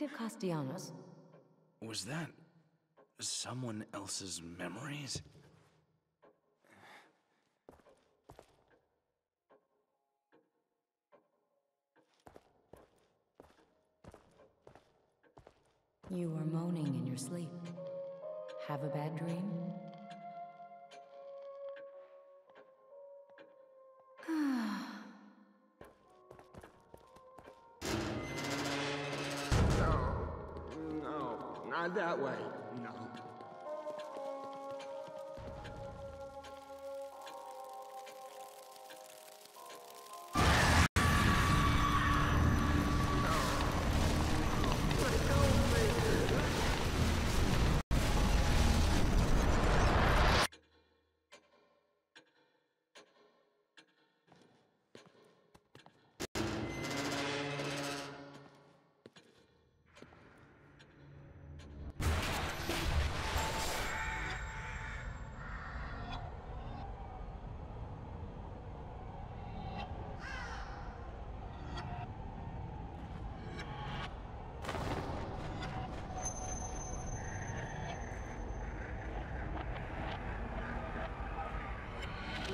Detective Castellanos? Was that someone else's memories? You are moaning in your sleep. Have a bad dream? That way.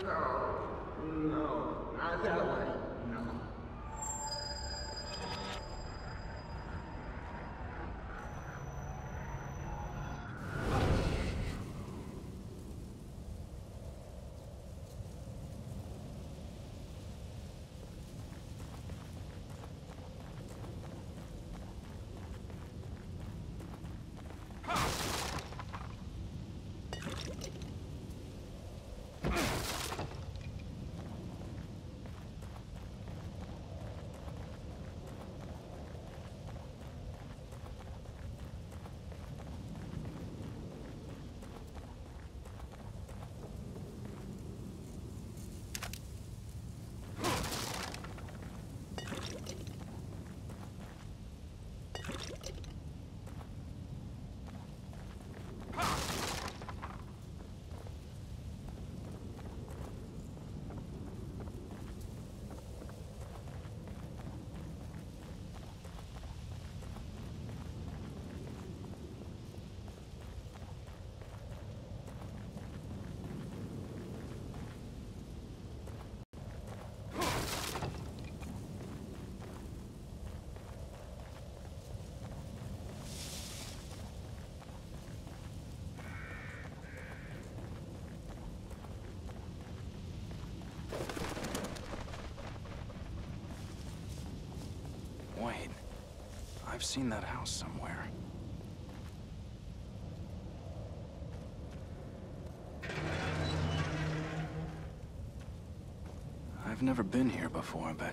No. No, no, not that way. No. Wait. I've seen that house somewhere. I've never been here before, but...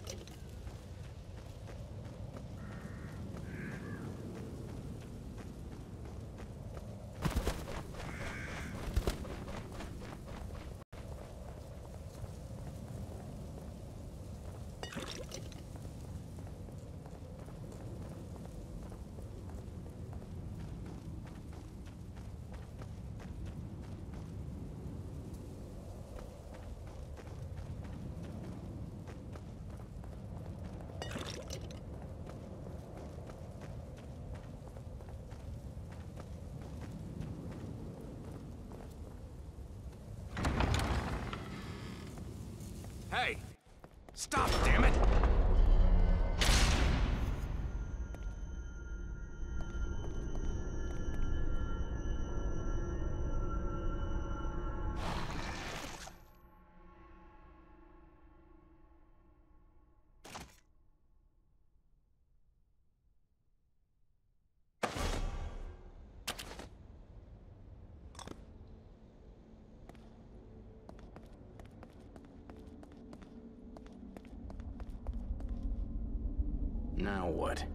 Hey! Stop, damn Now what?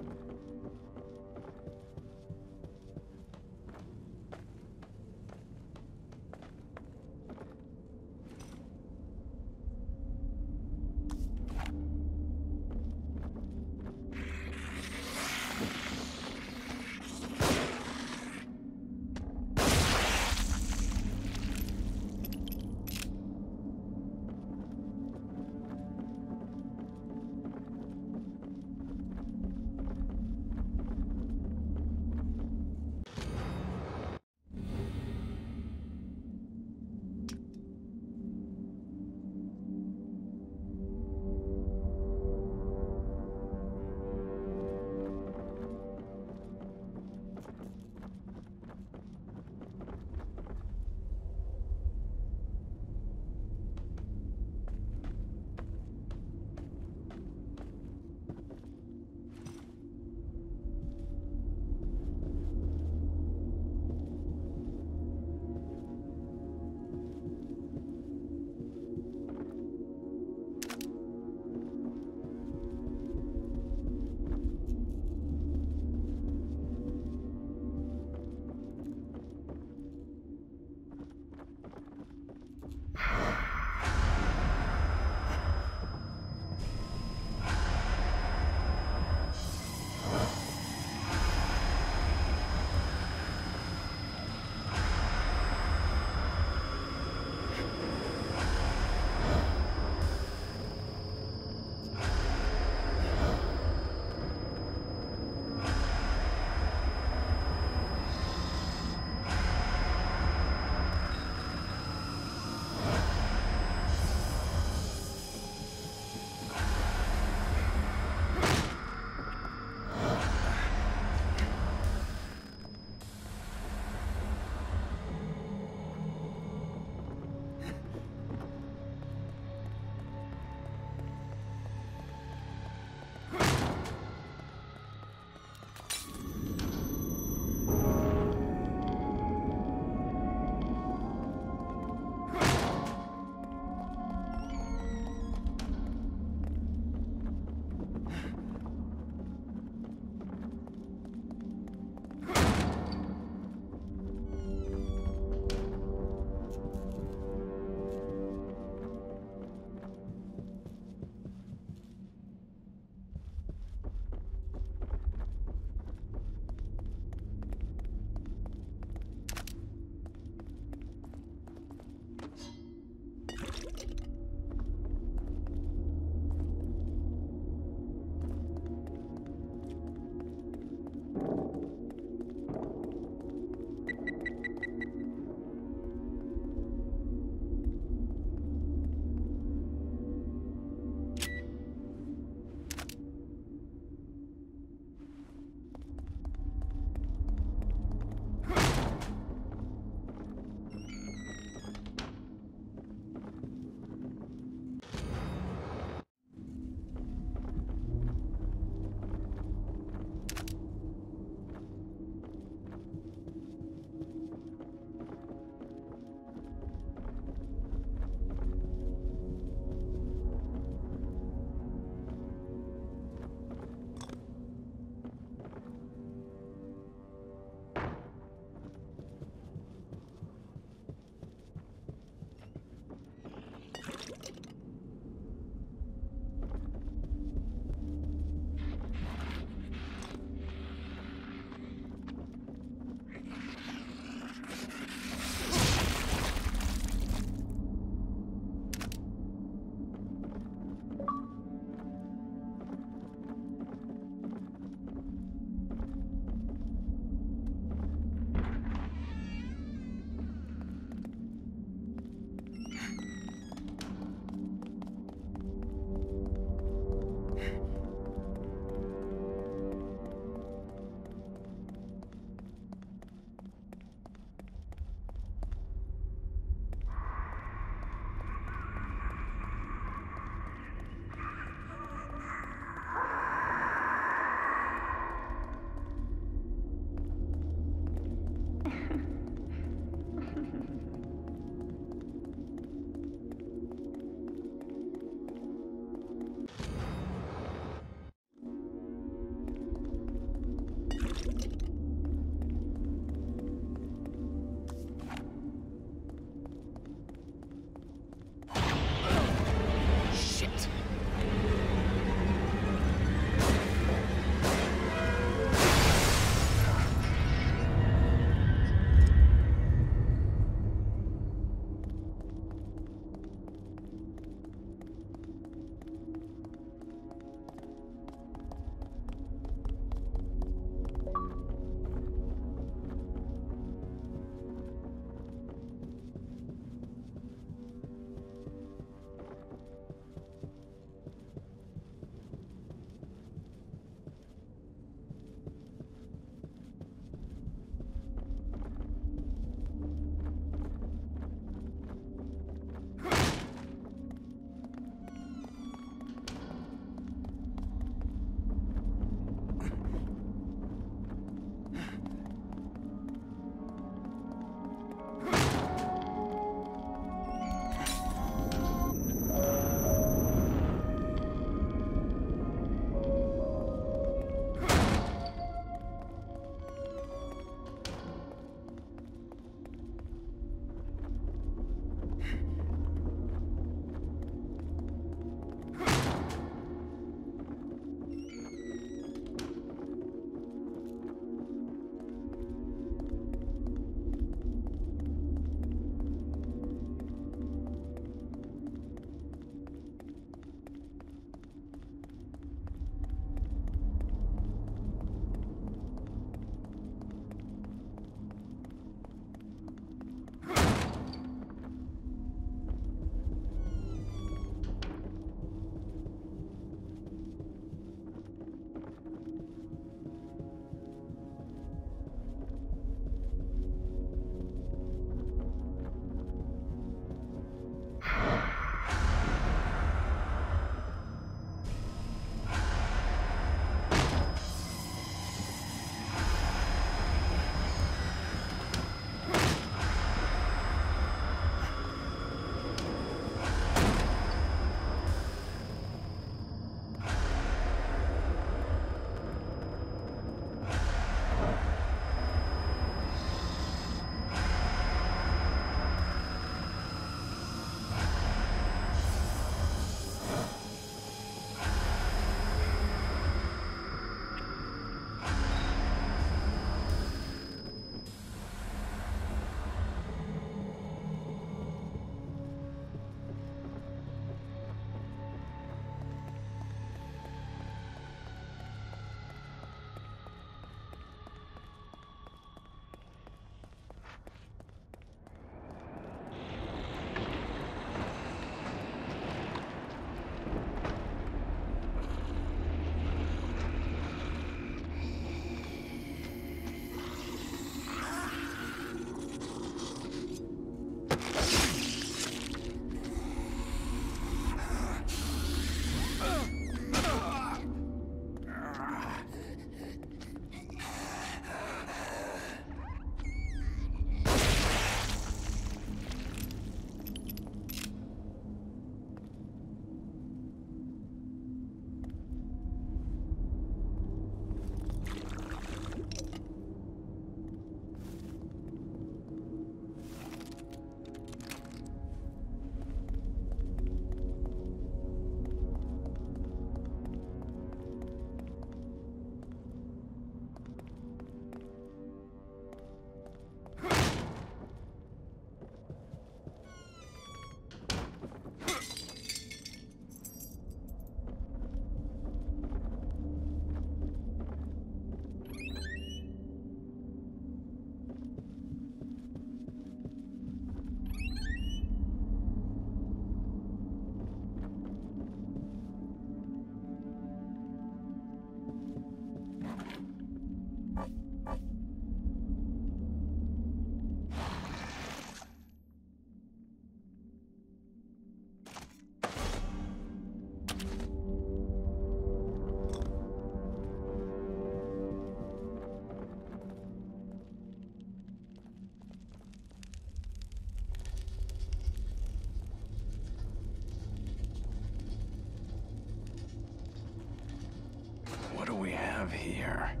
Of here.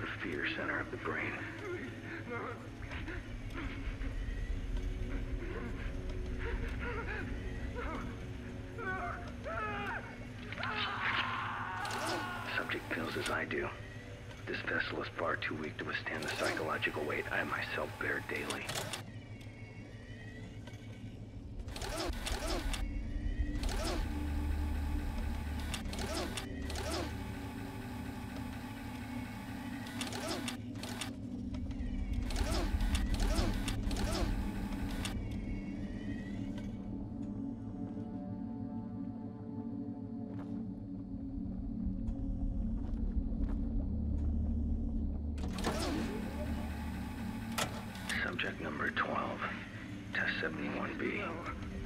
The fear center of the brain. Subject feels as I do. This vessel is far too weak to withstand the psychological weight I myself bear daily. Subject number 12, test 71B,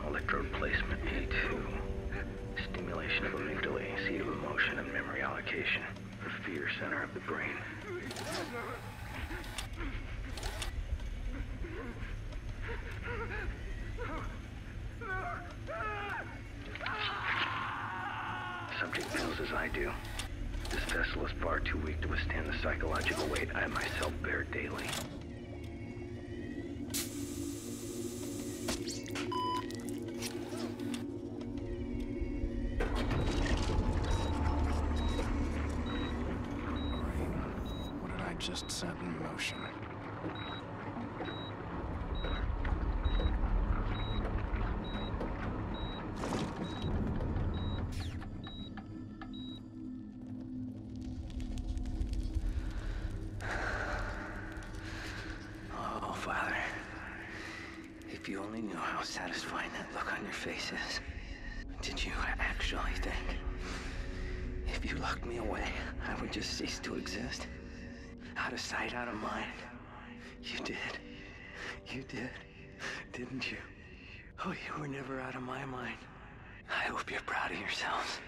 electrode placement A2, stimulation of amygdala, seat of emotion and memory allocation, the fear center of the brain. Subject feels as I do. This vessel is far too weak to withstand the psychological weight I myself bear daily. Oh, you were never out of my mind. I hope you're proud of yourselves.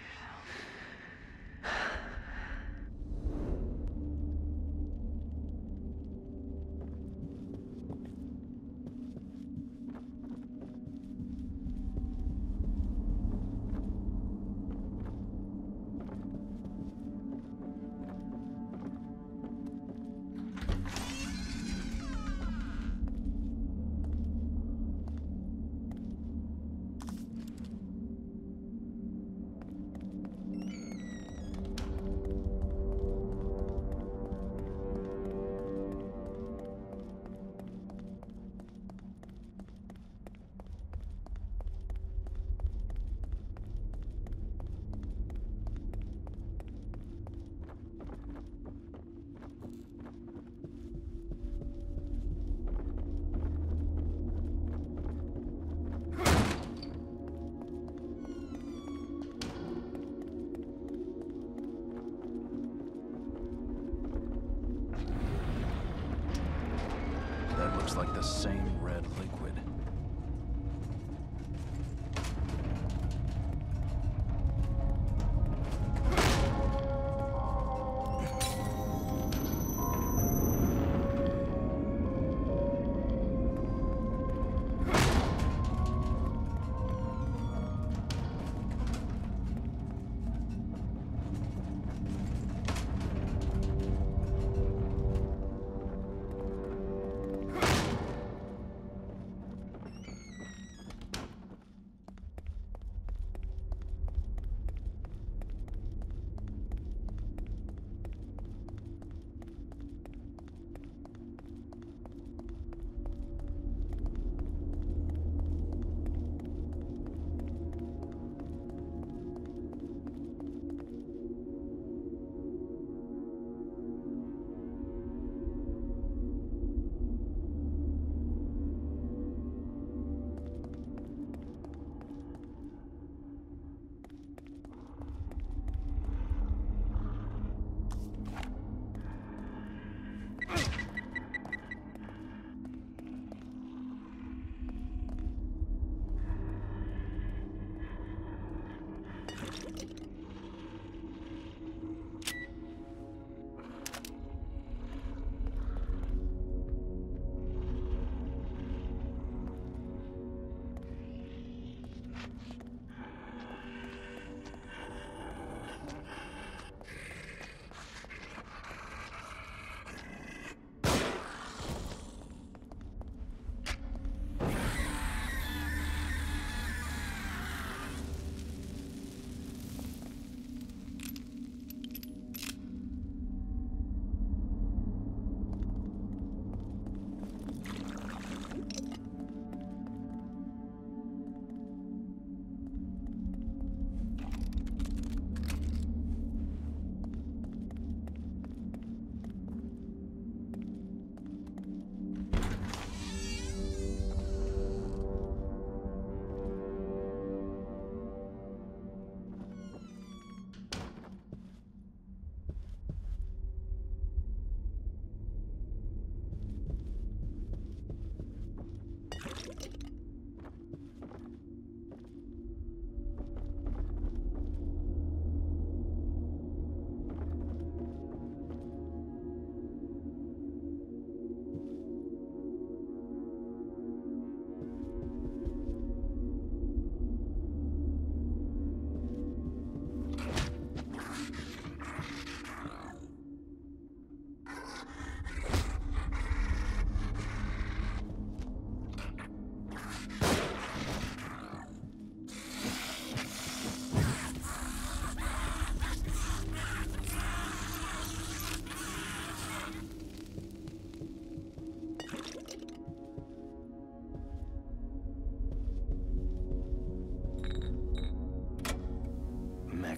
Like the same red liquid.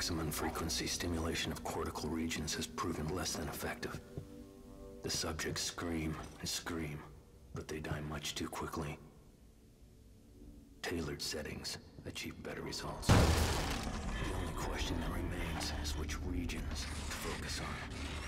Maximum frequency stimulation of cortical regions has proven less than effective. The subjects scream and scream, but they die much too quickly. Tailored settings achieve better results. The only question that remains is which regions to focus on.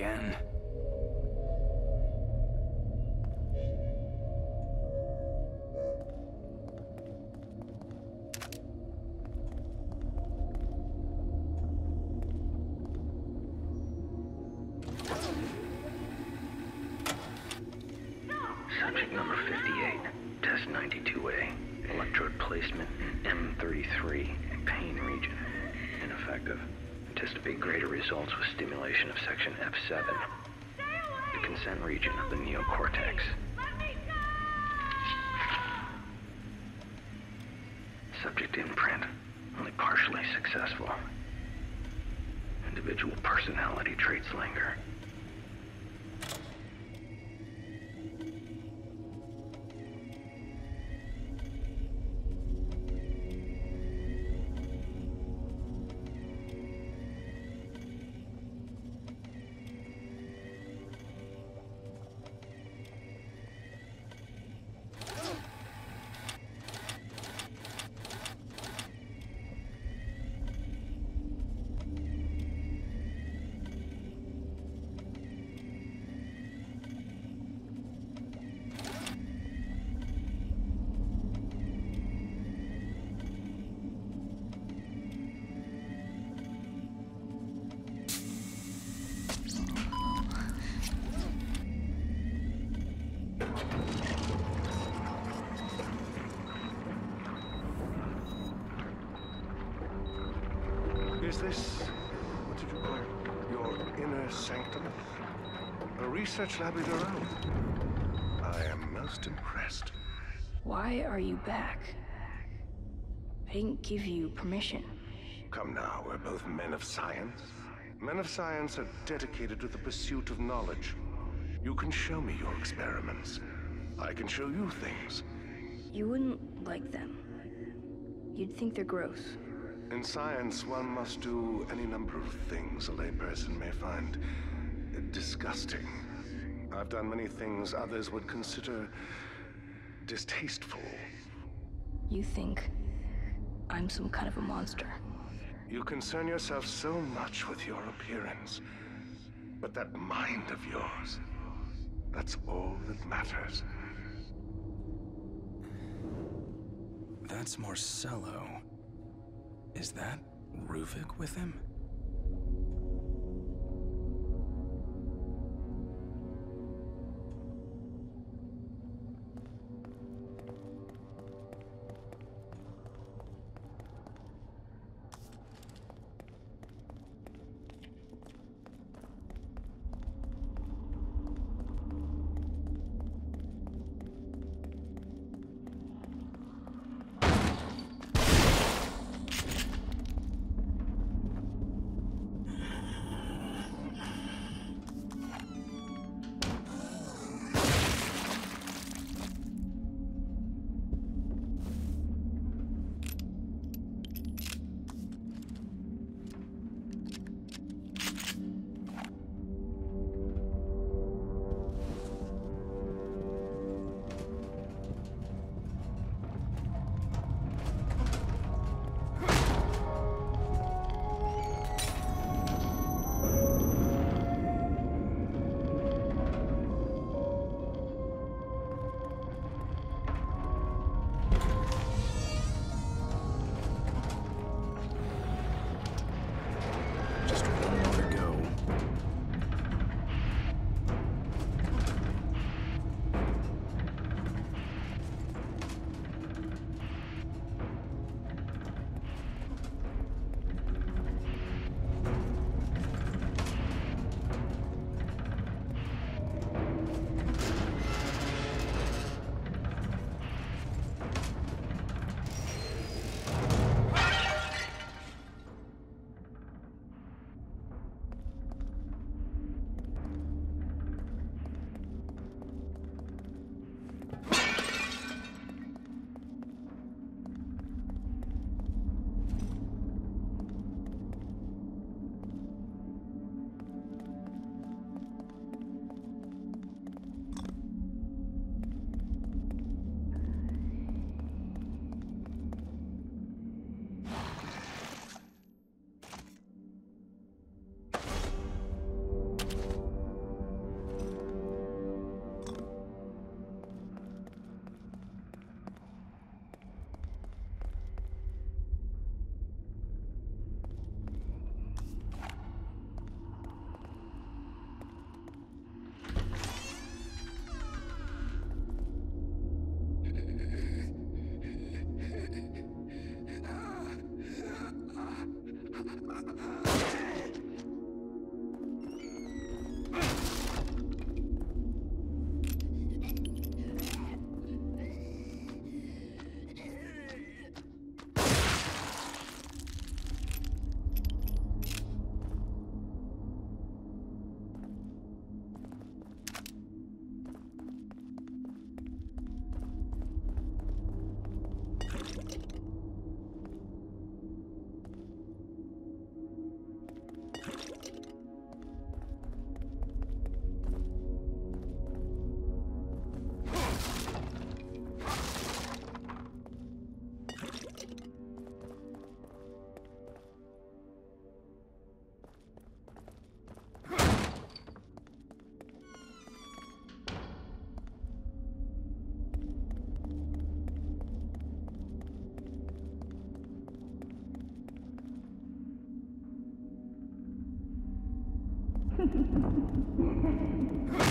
again. Subject number 58, test 92A, electrode placement in M33, pain region. Ineffective. Anticipate grade results with stimulation of section F7, the consent region of the neocortex. This, what did you call it, your inner sanctum? A research lab of your own? I am most impressed. Why are you back? I didn't give you permission. Come now, we're both men of science. Men of science are dedicated to the pursuit of knowledge. You can show me your experiments. I can show you things. You wouldn't like them. You'd think they're gross. In science, one must do any number of things a layperson may find disgusting. I've done many things others would consider distasteful. You think I'm some kind of a monster. You concern yourself so much with your appearance. But that mind of yours, that's all that matters. That's Marcelo. Is that Ruvik with him? Assumption number 14. Test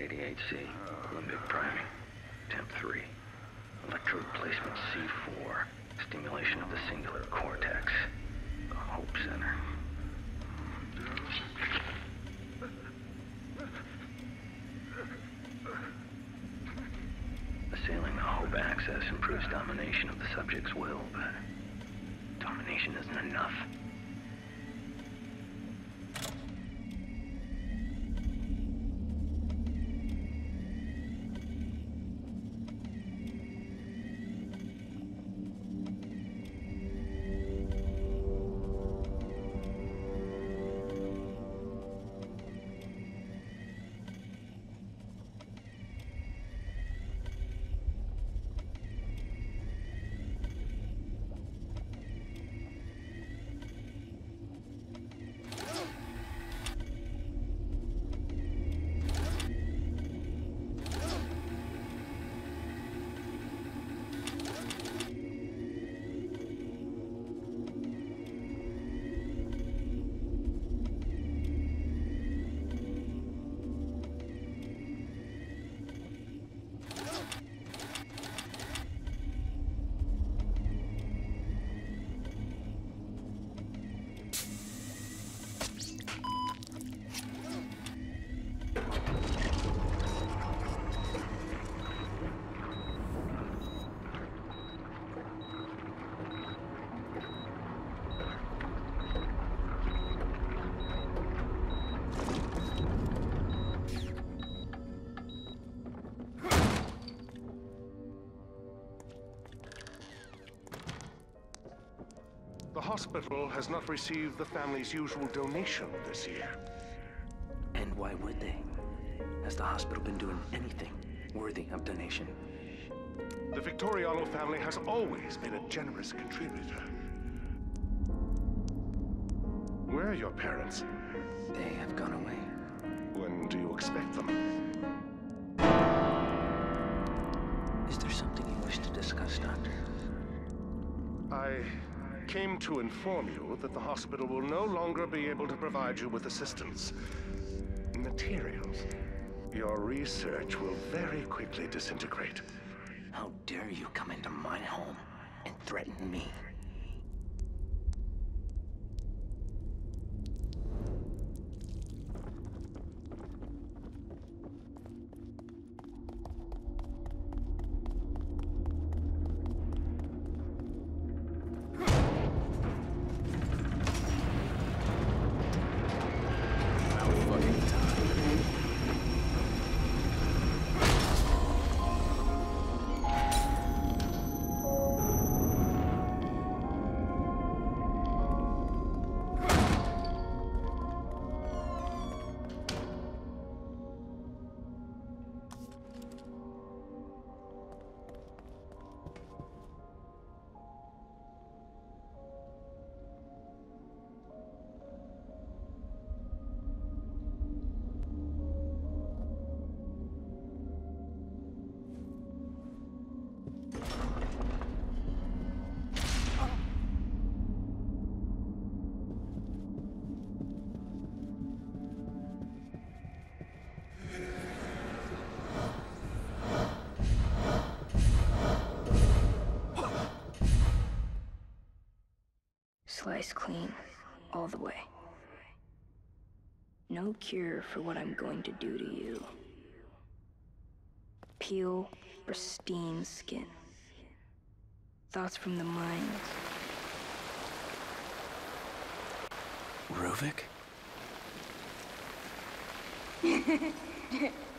88C. Limbic priming. Temp 3. Electrode placement C4. Stimulation of the singular hospital has not received the family's usual donation this year. And why would they? Has the hospital been doing anything worthy of donation? The Victoriano family has always been a generous contributor. Where are your parents? They have gone away. When do you expect them? Is there something you wish to discuss, Doctor? I came to inform you that the hospital will no longer be able to provide you with assistance. Materials. Your research will very quickly disintegrate. How dare you come into my home and threaten me? Slice clean, all the way. No cure for what I'm going to do to you. Peel, pristine skin. Thoughts from the mind. Ruvik?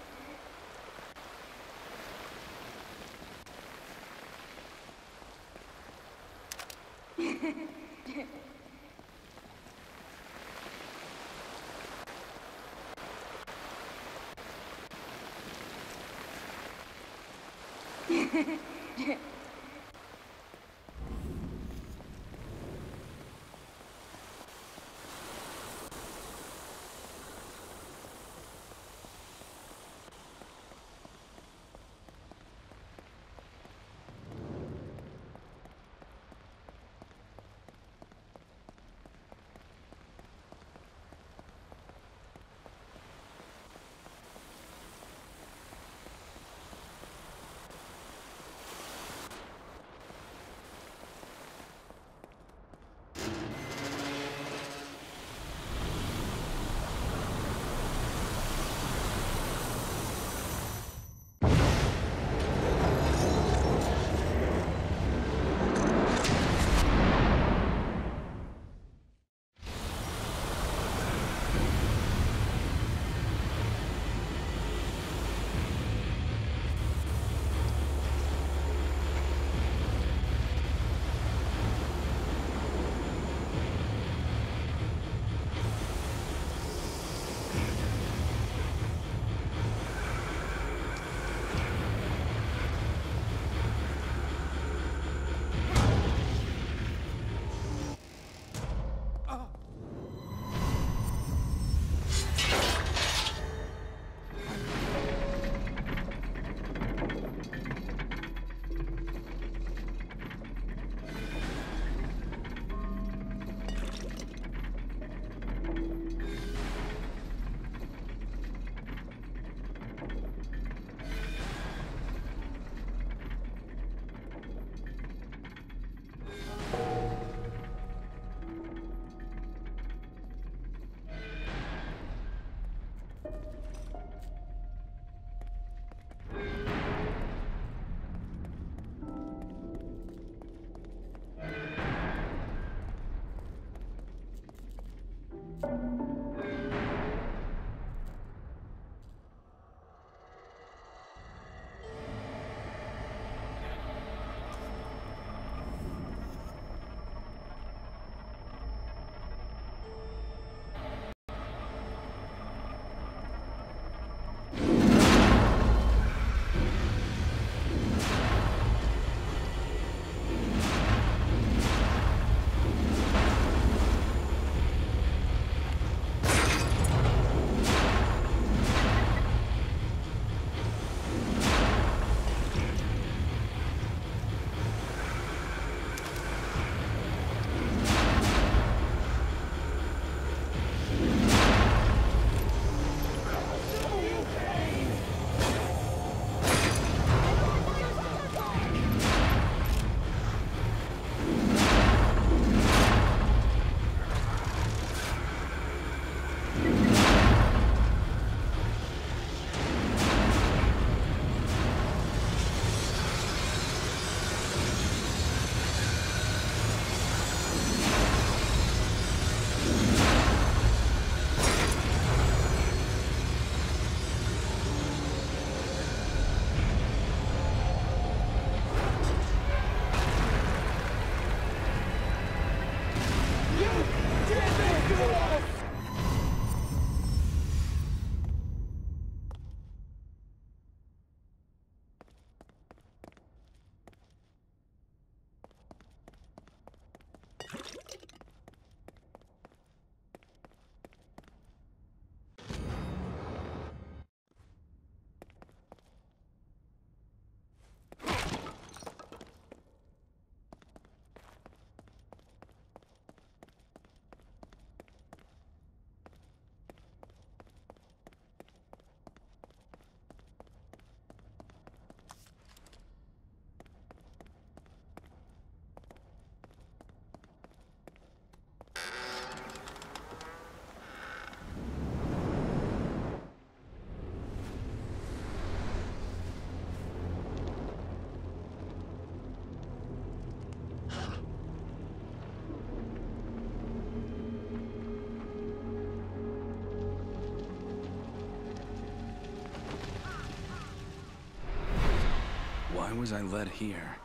Why was I led here?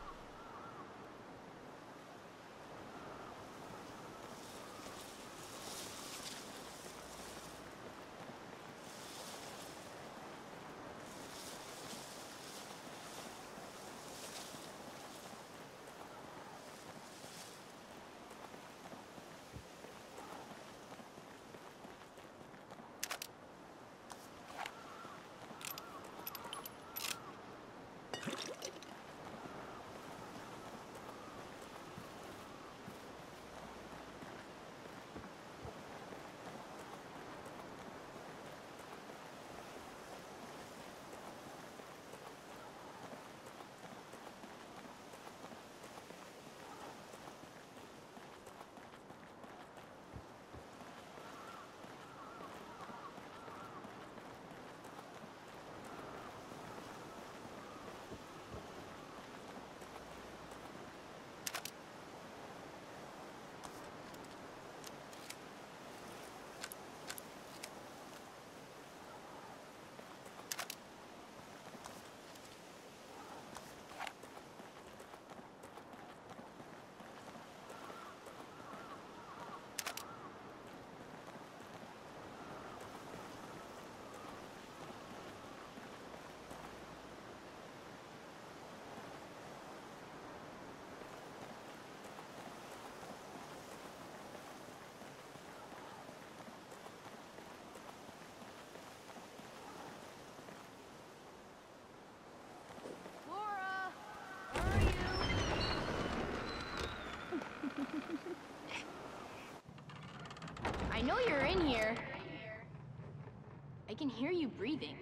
Laura, where are you? I know you're in here. I can hear you breathing.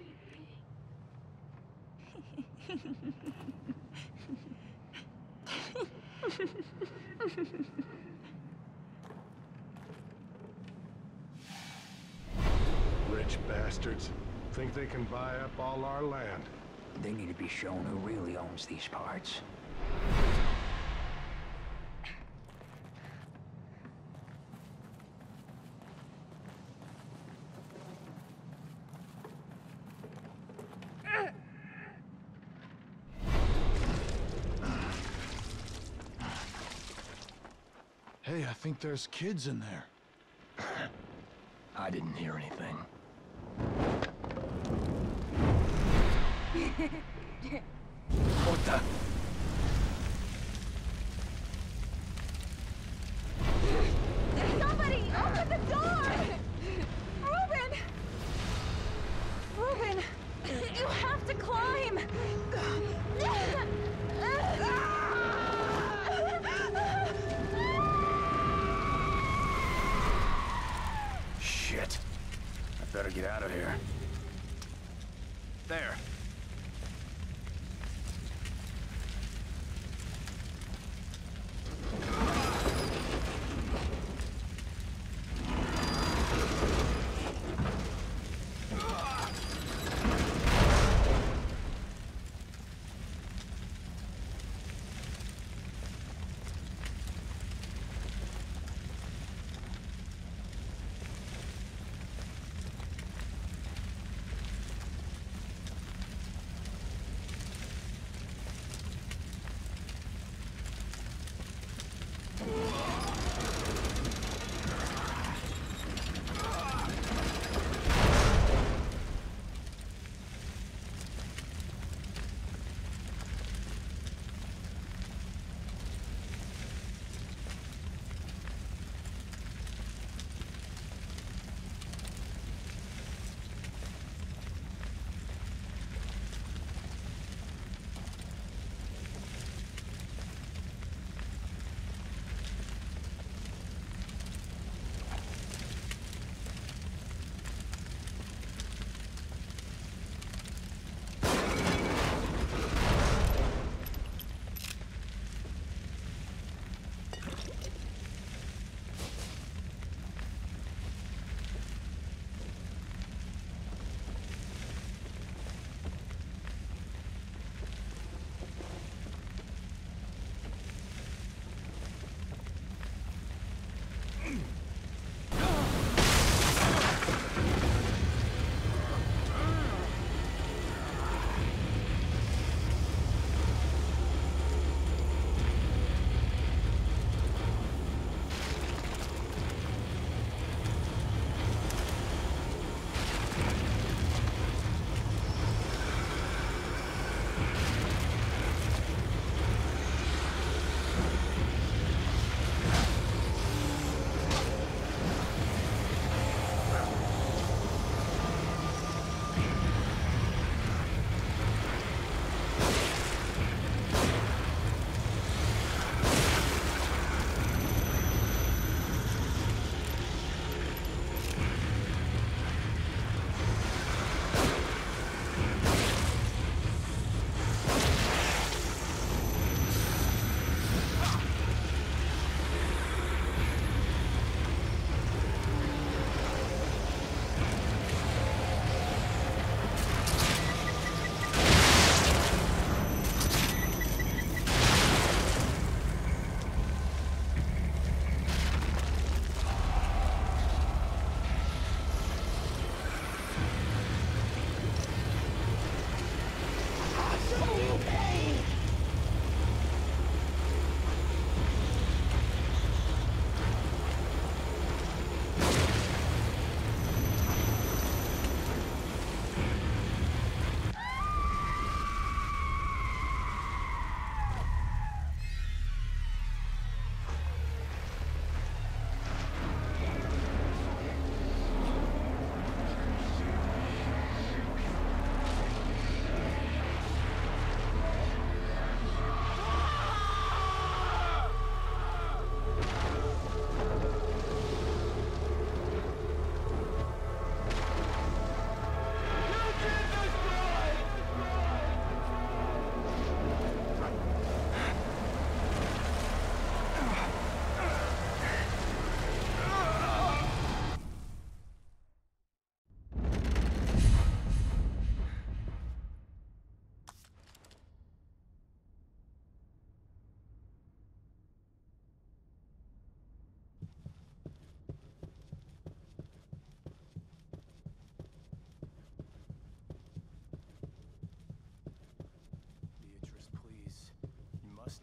Rich bastards. Think they can buy up all our land. They need to be shown who really owns these parts. Hey, I think there's kids in there. I didn't hear anything. what the?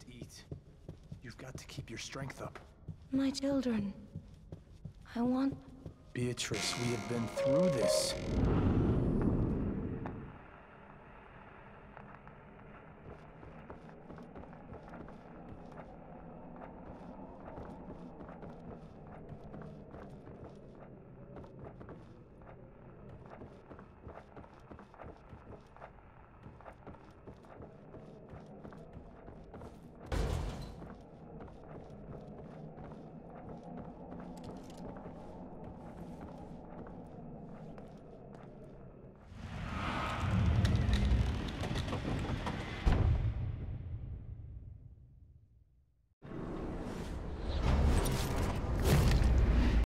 Eat. You've got to keep your strength up. My children. I want... Beatrice, we have been through this.